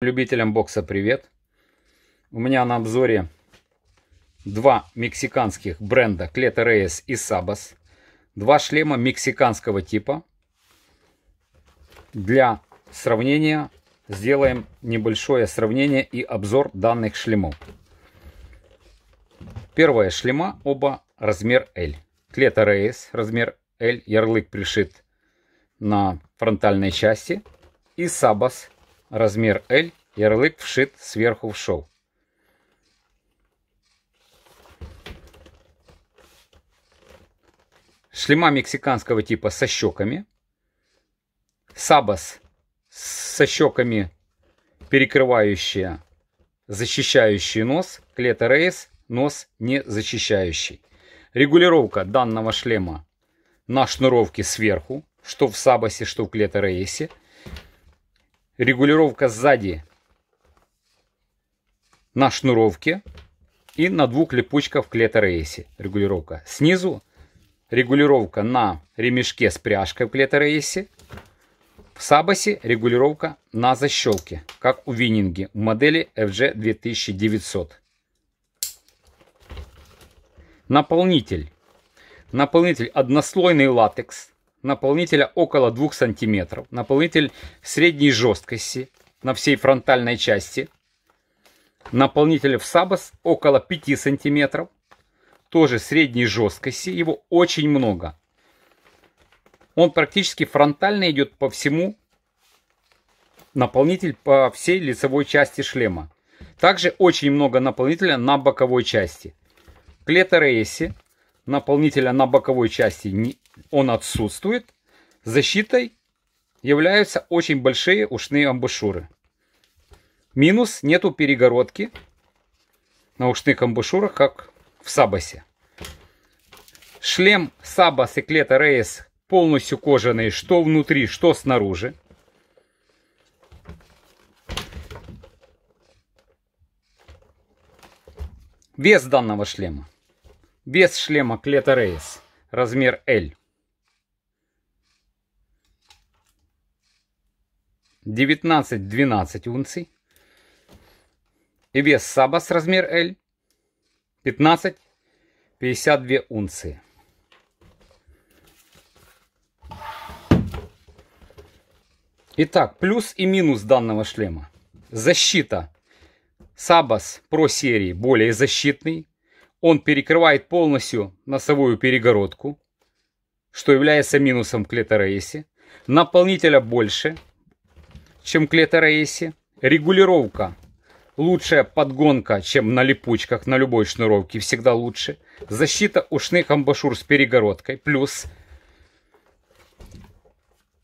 Любителям бокса привет! У меня на обзоре два мексиканских бренда Клета Reyes и Sabas. Два шлема мексиканского типа. Для сравнения сделаем небольшое сравнение и обзор данных шлемов. Первая шлема оба размер L. Клета Reyes размер L, ярлык пришит на фронтальной части. И Sabas размер L, ярлык вшит сверху в шов. Шлема мексиканского типа со щеками. Сабас со щеками, перекрывающие, защищающие нос. Клета Рейс нос не защищающий. Регулировка данного шлема на шнуровке сверху, что в Сабасе, что в Клета Рейсе – регулировка сзади на шнуровке и на двух липучках в клеторейсе регулировка. Снизу регулировка на ремешке с пряжкой в клеторейсе. В Сабасе регулировка на защелке, как у Виннинги в модели FG 2900. Наполнитель. Наполнитель однослойный латекс наполнителя около 2 см, наполнитель средней жесткости на всей фронтальной части, наполнитель в Сабас около 5 см, тоже средней жесткости, его очень много. Он практически фронтально идет по всему, наполнитель по всей лицевой части шлема. Также очень много наполнителя на боковой части. Клета Рейси наполнителя на боковой части он отсутствует. Защитой являются очень большие ушные амбушюры. Минус нету перегородки на ушных амбушюрах, как в Сабасе. Шлем Сабас и Клета Рейс полностью кожаный, что внутри, что снаружи. Вес данного шлема Вес шлема Клета Рейс. Размер L. 19-12 унций. И вес Сабас размер L. 15-52 унции. Итак, плюс и минус данного шлема. Защита. Сабас Pro серии более защитный, он перекрывает полностью носовую перегородку, что является минусом клеторейси. Наполнителя больше, чем клеторейси. Регулировка лучшая подгонка, чем на липучках, на любой шнуровке, всегда лучше. Защита ушных амбашюр с перегородкой, плюс.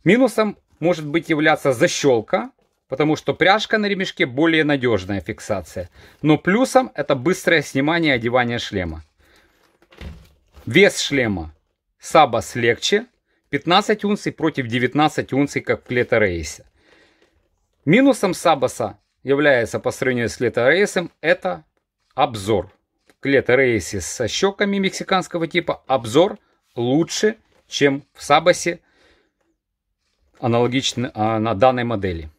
Минусом может быть являться защелка, потому что пряжка на ремешке более надежная фиксация. Но плюсом это быстрое снимание и одевание шлема. Вес шлема Сабас легче, 15 унций против 19 унций, как в Клеторейсе. Минусом Сабаса является по сравнению с Клеторейсом это обзор. В Клеторейсе со щеками мексиканского типа обзор лучше, чем в Сабасе аналогично а, на данной модели.